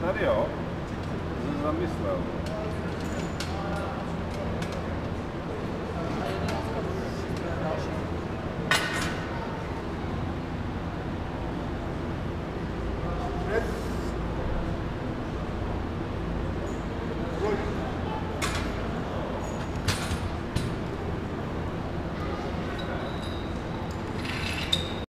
tady jo, jsem zamyslel.